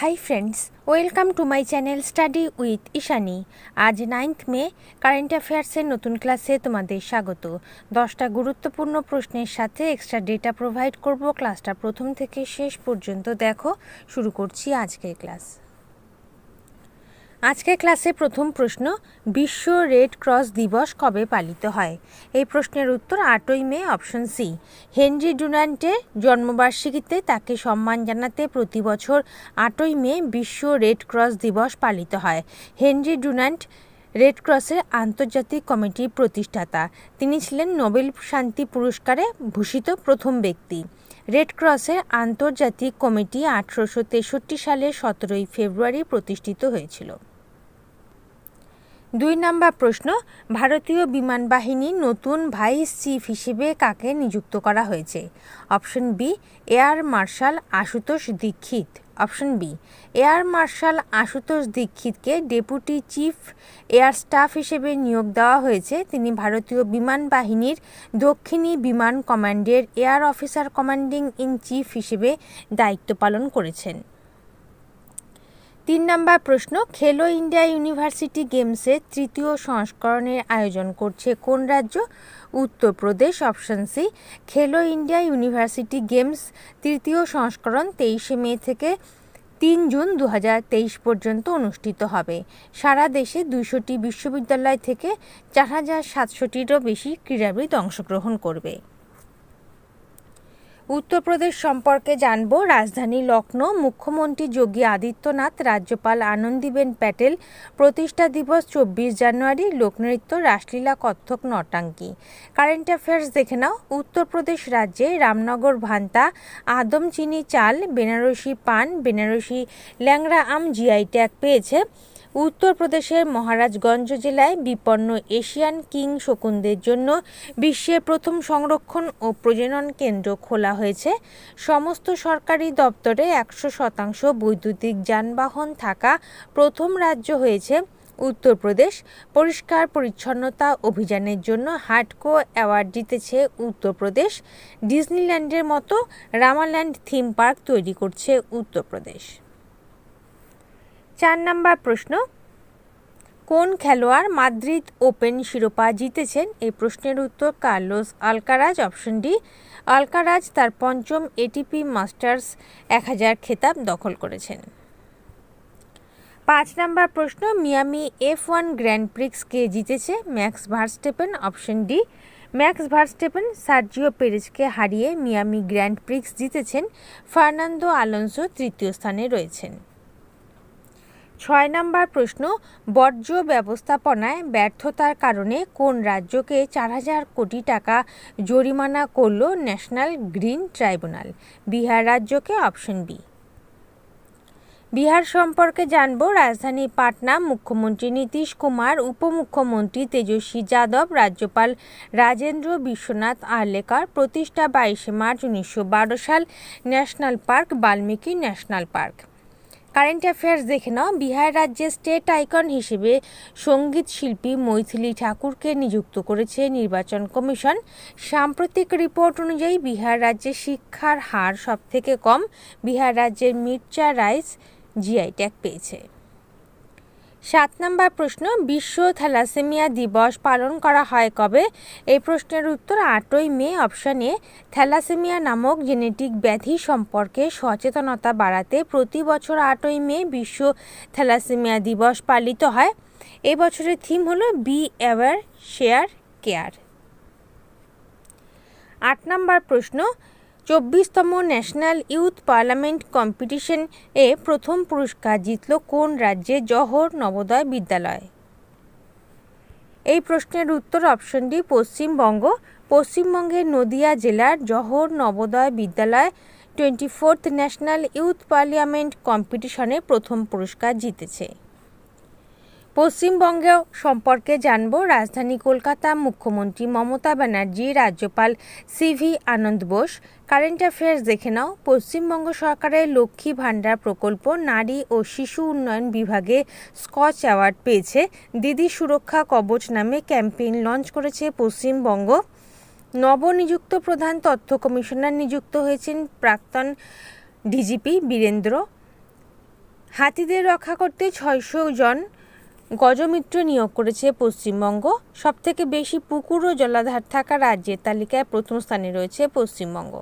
Hi friends welcome to my channel study with Ishani আজ ninth মে current অ্যাফেয়ার্সের নতুন ক্লাসে তোমাদের স্বাগত। দশটা গুরুত্বপূর্ণ প্রশ্নের সাথে এক্সট্রা ডেটা প্রোভাইড করব ক্লাসটা প্রথম থেকে শেষ পর্যন্ত দেখো। শুরু করছি আজকের ক্লাস আজকের ক্লাসে প্রথম প্রশ্ন, বিশ্ব রেড ক্রস দিবস কবে পালিত হয়? এই প্রশ্নের উত্তর আটই মে, অপশন সি। হেনরি ডুনান্টের জন্মবার্ষিকীতে তাকে সম্মান জানাতে প্রতি বছর আটই মে বিশ্ব রেড ক্রস দিবস পালিত হয়। হেনরি ডুনান্ট রেড ক্রসের আন্তর্জাতিক কমিটির প্রতিষ্ঠাতা। তিনি ছিলেন নোবেল শান্তি পুরস্কারে ভূষিত প্রথম ব্যক্তি। রেড ক্রসের আন্তর্জাতিক কমিটি আঠারোশো তেষট্টি সালের সতেরোই ফেব্রুয়ারি প্রতিষ্ঠিত হয়েছিল। দুই নম্বর প্রশ্ন, ভারতীয় বিমান বাহিনীর নতুন ভাইস চিফ হিসেবে কাকে নিযুক্ত করা হয়েছে? Option B, air marshal Ashutosh Dikshit. Option B, air marshal Ashutosh দীক্ষিতকে deputy chief air staff হিসেবে নিয়োগ দেওয়া হয়েছে। তিনি ভারতীয় বিমান বাহিনীর দক্ষিণী বিমান কমান্ডের, air officer commanding in chief হিসেবে দায়িত্ব পালন করেছেন। তিন নম্বর প্রশ্ন, খেলো ইন্ডিয়া ইউনিভার্সিটি গেমসের তৃতীয় সংস্করণের আয়োজন করছে কোন রাজ্য? Uttar Pradesh option C, Khelo India university games তৃতীয় সংস্করণ তেইশে মে থেকে তিন জুন দু হাজার তেইশ পর্যন্ত অনুষ্ঠিত হবে। সারা দেশে দুইশোটি বিশ্ববিদ্যালয় থেকে চার হাজার সাতশোটিরও বেশি ক্রীড়াবিদ অংশগ্রহণ করবে। উত্তরপ্রদেশ সম্পর্কে জানব। রাজধানী লখনৌ মুখ্যমন্ত্রী যোগী আদিত্যনাথ, রাজ্যপাল আনন্দীবেন প্যাটেল, প্রতিষ্ঠা দিবস চব্বিশ জানুয়ারি, লোকনৃত্য রাসলীলা কত্থক, নটাঙ্কি। কারেন্ট অ্যাফেয়ার্স দেখে নাও। উত্তরপ্রদেশ রাজ্যে রামনগর ভান্তা, আদমচিনি চাল, বেনারসি পান, বেনারসি ল্যাংড়া আম জিআই ট্যাগ পেয়েছে। উত্তরপ্রদেশের মহারাজগঞ্জ জেলায় বিপন্ন এশিয়ান কিং শকুনদের জন্য বিশ্বের প্রথম সংরক্ষণ ও প্রজনন কেন্দ্র খোলা হয়েছে। সমস্ত সরকারি দপ্তরে একশো শতাংশ বৈদ্যুতিক যানবাহন থাকা প্রথম রাজ্য হয়েছে উত্তরপ্রদেশ। পরিষ্কার পরিচ্ছন্নতা অভিযানের জন্য হাটকো অ্যাওয়ার্ড জিতেছে উত্তরপ্রদেশ। ডিজনিল্যান্ডের মতো রামাল্যান্ড থিম পার্ক তৈরি করছে উত্তরপ্রদেশ। চার নাম্বার প্রশ্ন, কোন খেলোয়াড় মাদ্রিদ ওপেন শিরোপা জিতেছেন? এই প্রশ্নের উত্তর Carlos Alcaraz, option D, Alcaraz তার পঞ্চম এটিপি মাস্টার্স এক হাজার খেতাব দখল করেছেন। পাঁচ নাম্বার প্রশ্ন, মিয়ামি এফ ওয়ান গ্র্যান্ড প্রিক্সকে জিতেছে? Max Verstappen, option D, Max Verstappen Sergio পেরেজকে হারিয়ে মিয়ামি গ্র্যান্ড প্রিক্স জিতেছেন। ফার্নান্দো আলোনসো তৃতীয় স্থানে রয়েছেন। ছয় নম্বর প্রশ্ন, বর্জ্য ব্যবস্থাপনায় ব্যর্থতার কারণে কোন রাজ্যকে চার হাজার কোটি টাকা জরিমানা করল ন্যাশনাল গ্রিন ট্রাইব্যুনাল? বিহার রাজ্যকে অপশন বি। বিহার সম্পর্কে জানব, রাজধানী পাটনা মুখ্যমন্ত্রী নীতিশ কুমার, উপমুখ্যমন্ত্রী তেজস্বী যাদব, রাজ্যপাল রাজেন্দ্র বিশ্বনাথ আর্লেকার প্রতিষ্ঠা বাইশে মার্চ উনিশশো বারো সাল national park, Valmiki national park. Current affairs দেখে নাও। বিহার রাজ্যে স্টেট আইকন হিসেবে সংগীত শিল্পী মৈথিলি ঠাকুরকে নিযুক্ত করেছে নির্বাচন কমিশন। সাম্প্রতিক রিপোর্ট অনুযায়ী বিহার রাজ্যে শিক্ষার হার সবথেকে কম। বিহার রাজ্যের মির্চা রাইস জিআই ট্যাগ পেয়েছে। সাত নম্বর প্রশ্ন, বিশ্ব থ্যালাসেমিয়া দিবস পালন করা হয় কবে? এই প্রশ্নের উত্তর আটই মে অপশানে থ্যালাসেমিয়া নামক জেনেটিক ব্যাধি সম্পর্কে সচেতনতা বাড়াতে প্রতি বছর আটই মে বিশ্ব থ্যালাসেমিয়া দিবস পালিত হয়। এবছরের থিম হলো বি অ্যাওয়ার শেয়ার কেয়ার আট নম্বর প্রশ্ন চব্বিশতম ন্যাশনাল ইউথ পার্লামেন্ট কম্পিটিশন এ প্রথম পুরস্কার জিতল কোন রাজ্যে জহর নবোদয় বিদ্যালয়? এই প্রশ্নের উত্তর অপশনটি পশ্চিমবঙ্গ। পশ্চিমবঙ্গের নদিয়া জেলার Jawahar Navodaya Vidyalaya twenty fourth national youth parliament কম্পিটিশনে প্রথম পুরস্কার জিতেছে। পশ্চিমবঙ্গ সম্পর্কে জানব। রাজধানী কলকাতা মুখ্যমন্ত্রী মমতা ব্যানার্জি, রাজ্যপাল CV Ananda Bose. Current affairs দেখে নাও। পশ্চিমবঙ্গ সরকারের লক্ষ্মী ভাণ্ডার প্রকল্প নারী ও শিশু উন্নয়ন বিভাগে স্কচ অ্যাওয়ার্ড পেয়েছে। দিদি সুরক্ষা কবচ নামে ক্যাম্পেইন লঞ্চ করেছে পশ্চিমবঙ্গ। নবনিযুক্ত প্রধান তথ্য কমিশনার নিযুক্ত হয়েছেন প্রাক্তন ডিজিপি বীরেন্দ্র। হাতিদের রক্ষা করতে ছয়শো জন গজমিত্র নিয়োগ করেছে পশ্চিমবঙ্গ। সবথেকে বেশি পুকুর ও জলাধার থাকা রাজ্যের তালিকায় প্রথম স্থানে রয়েছে পশ্চিমবঙ্গ।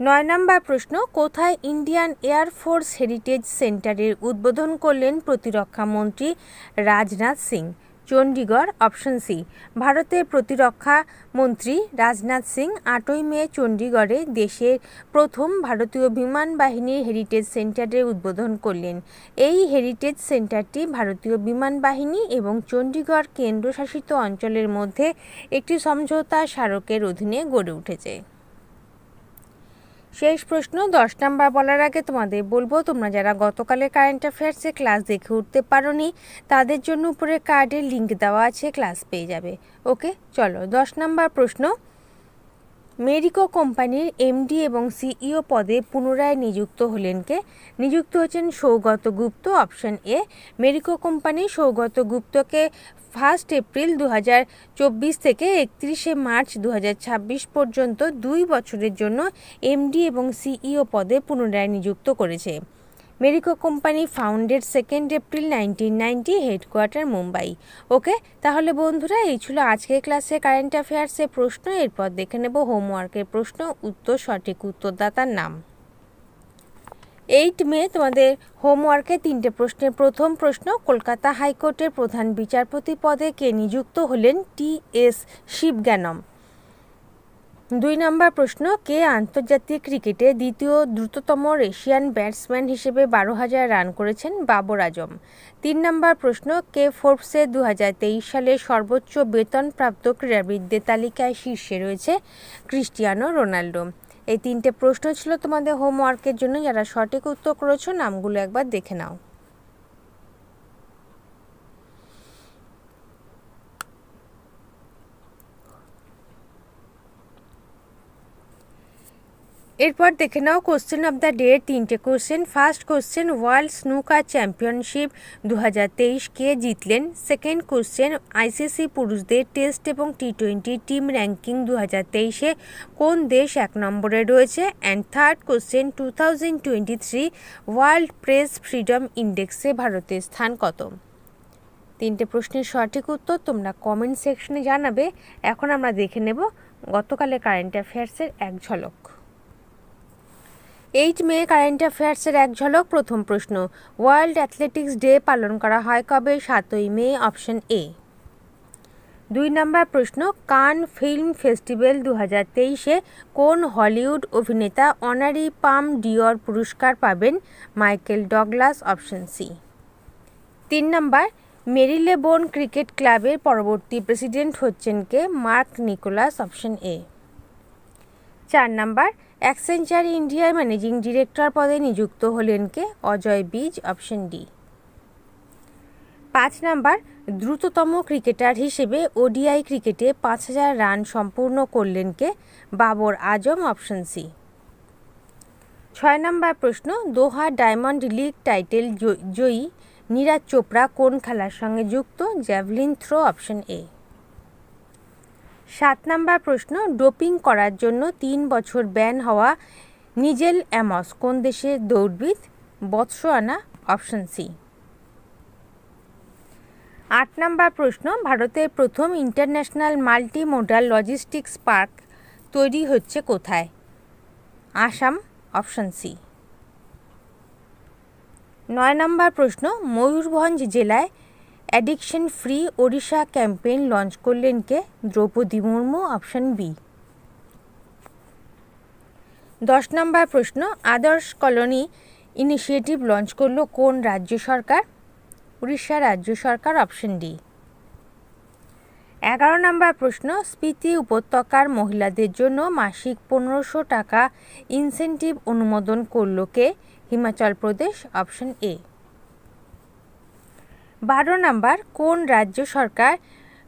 নয় নম্বর প্রশ্ন, কোথায় ইন্ডিয়ান এয়ারফোর্স হেরিটেজ সেন্টারের উদ্বোধন করলেন প্রতিরক্ষা মন্ত্রী রাজনাথ সিং? চণ্ডীগড় অপশন সি ভারতের প্রতিরক্ষা মন্ত্রী রাজনাথ সিং আটই মে চণ্ডীগড়ে দেশের প্রথম ভারতীয় বিমান বাহিনীর হেরিটেজ সেন্টারের উদ্বোধন করলেন। এই হেরিটেজ সেন্টারটি ভারতীয় বিমান বাহিনী এবং চণ্ডীগড় কেন্দ্রশাসিত অঞ্চলের মধ্যে একটি সমঝোতা স্মারকের অধীনে গড়ে উঠেছে। শেষ প্রশ্ন, দশ নাম্বার বলার আগে তোমাদের বলব, তোমরা যারা গতকালের কারেন্ট অ্যাফেয়ার্সে ক্লাস দেখে উঠতে পারোনি, তাদের জন্য উপরে কার্ডের লিঙ্ক দেওয়া আছে ক্লাস পেয়ে যাবে। ওকে চলো, দশ নাম্বার প্রশ্ন। মেরিকো কোম্পানির এমডি এবং সিইও পদে পুনরায় নিযুক্ত হলেন কে? নিযুক্ত হচ্ছেন Saugata Gupta, option A. Marico company Saugata গুপ্তকে first April দু হাজার চব্বিশ থেকে একত্রিশে মার্চ দু হাজার ছাব্বিশ পর্যন্ত দুই বছরের জন্য এমডি এবং সিইও পদে পুনরায় নিযুক্ত করেছে। Marico company founded second April nineteen ninety headquarter Mumbai okay তাহলে বন্ধুরা, এই ছিল আজকের ক্লাসে কারেন্ট অ্যাফেয়ার্সের প্রশ্ন। এরপর দেখে নেব হোমওয়ার্কের প্রশ্ন, উত্তর, সঠিক উত্তরদাতার নাম। এইট মে তোমাদের হোমওয়ার্কে তিনটে প্রশ্নের প্রথম প্রশ্ন, কলকাতা হাইকোর্টের প্রধান বিচারপতি পদে কে নিযুক্ত হলেন টি এস শিবজ্ঞানম দুই নম্বর প্রশ্ন, কে আন্তর্জাতিক ক্রিকেটে দ্বিতীয় দ্রুততম এশিয়ান ব্যাটসম্যান হিসেবে বারো হাজার রান করেছেন বাবর আজম? তিন নম্বর প্রশ্ন, কে ফোর্বসে দু হাজার তেইশ সালে সর্বোচ্চ বেতনপ্রাপ্ত ক্রীড়াবিদদের তালিকায় শীর্ষে রয়েছে ক্রিস্টিয়ানো রোনাল্ডো? এই তিনটে প্রশ্ন ছিল তোমাদের হোমওয়ার্কের জন্য, যারা সঠিক উত্তর করেছ, নামগুলো একবার দেখে নাও। এরপর দেখে নাও কোশ্চেন অফ দ্য ডে তিনটে question first question world snooker championship দু হাজার তেইশ কে জিতলেন? সেকেন্ড কোশ্চেন আইসিসি পুরুষদের টেস্ট এবং টি টোয়েন্টি টিম র্যাঙ্কিং দু হাজার তেইশে কোন দেশ এক নম্বরে রয়েছে? And third question two thousand twenty three world press freedom ইন্ডেক্সে ভারতের স্থান কত? তিনটে প্রশ্নের সঠিক উত্তর তোমরা কমেন্ট সেকশনে জানাবে। এখন আমরা দেখে নেব গতকালে কারেন্ট অ্যাফেয়ার্সের এক ঝলক। এইট মে কারেন্ট অ্যাফেয়ার্সের এক ঝলক প্রথম প্রশ্ন। ওয়ার্ল্ড অ্যাথলেটিক্স ডে পালন করা হয় কবে? সাতই মে, অপশন এ। দুই নম্বর প্রশ্ন, কান ফিল্ম ফেস্টিভ্যাল দু হাজার তেইশে কোন হলিউড অভিনেতা অনারি পাম ডিওর পুরস্কার পাবেন? Michael Douglas, option C. তিন নম্বর মেরিলেবোন ক্রিকেট ক্লাবের পরবর্তী প্রেসিডেন্ট হচ্ছেন কে? Mark Nicholas, option A. চার নাম্বার অ্যাক্সেঞ্চার ইন্ডিয়ার ম্যানেজিং ডিরেক্টর পদে নিযুক্ত হলেন কে? অজয় বীজ অপশন ডি পাঁচ নাম্বার, দ্রুততম ক্রিকেটার হিসেবে ওডিআই ক্রিকেটে পাঁচ হাজার রান সম্পূর্ণ করলেন কে? বাবর আজম অপশন সি ছয় নম্বর প্রশ্ন, দোহা ডায়মন্ড লিগ টাইটেল জয়ী নীরাজ চোপড়া কোন খেলার সঙ্গে যুক্ত? জ্যাভলিন থ্রো অপশন এ সাত নাম্বার প্রশ্ন, ডোপিং করার জন্য তিন বছর ব্যান হওয়া নিজেল অ্যামস কোন দেশের দৌড়বিদ বৎসোয়ানা, অপশন সি। আট নাম্বার প্রশ্ন, ভারতের প্রথম international multi modal logistics park তৈরি হচ্ছে কোথায়? Assam, option C. নয় নম্বর প্রশ্ন, ময়ূরভঞ্জ জেলায় addiction free Odisha campaign launch করলেন কে? Droupadi Murmu, option B. দশ নম্বর প্রশ্ন, আদর্শ কলোনি ইনিশিয়েটিভ লঞ্চ করল কোন রাজ্য সরকার? উড়িষ্যা রাজ্য সরকার, অপশন ডি। এগারো নম্বর প্রশ্ন স্পিতি উপত্যকার মহিলাদের জন্য মাসিক পনেরোশো টাকা ইনসেন্টিভ অনুমোদন করল কে? Himachal Pradesh, option A. বারো নাম্বার, কোন রাজ্য সরকার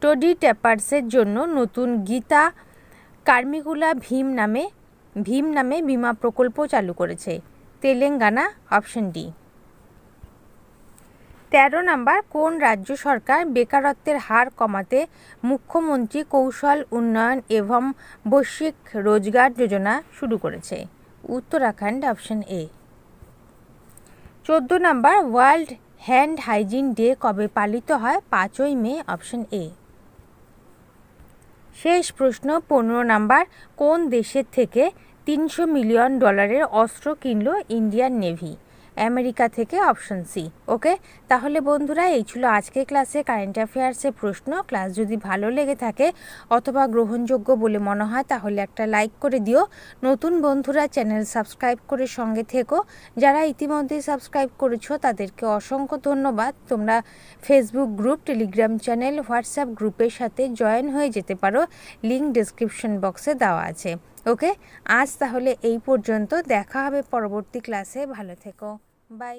টডি ট্যাপার্সের জন্য নতুন গীতা কার্মিকুলা ভীম নামে ভীম নামে বিমা প্রকল্প চালু করেছে? Telangana, option D. তেরো নাম্বার, কোন রাজ্য সরকার বেকারত্বের হার কমাতে মুখ্যমন্ত্রী কৌশল উন্নয়ন এবং বৈশ্বিক রোজগার যোজনা শুরু করেছে? Uttarakhand, option A. চোদ্দ number, world hand hygiene day কবে পালিত হয়? পাঁচই মে, অপশন এ। শেষ প্রশ্ন, পনেরো নাম্বার। কোন দেশের থেকে তিনশো মিলিয়ন ডলারের অস্ত্র কিনল ইন্ডিয়ান নেভি? আমেরিকা থেকে অপশন সি, ওকে? তাহলে বন্ধুরা, এই ছিল আজকে ক্লাসে কারেন্ট অ্যাফেয়ার্সের প্রশ্ন। ক্লাস যদি ভালো লেগে থাকে অথবা গ্রহণযোগ্য বলে মনে হয়, তাহলে একটা লাইক করে দিও। নতুন বন্ধুরা, চ্যানেল সাবস্ক্রাইব করে সঙ্গে থেকো। যারা ইতিমধ্যেই সাবস্ক্রাইব করেছ, তাদেরকে অসংখ্য ধন্যবাদ। তোমরা Facebook group Telegram channel WhatsApp গ্রুপের সাথে জয়েন হয়ে যেতে পারো। লিঙ্ক ডিসক্রিপশন বক্সে দেওয়া আছে। ওকে? আজ তাহলে এই পর্যন্ত। দেখা হবে পরবর্তী ক্লাসে ভালো থেকো। বাই